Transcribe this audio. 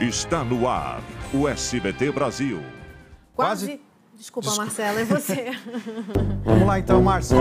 Está no ar o SBT Brasil. Quase. Desculpa, Marcela, é você. Vamos lá então, Márcio.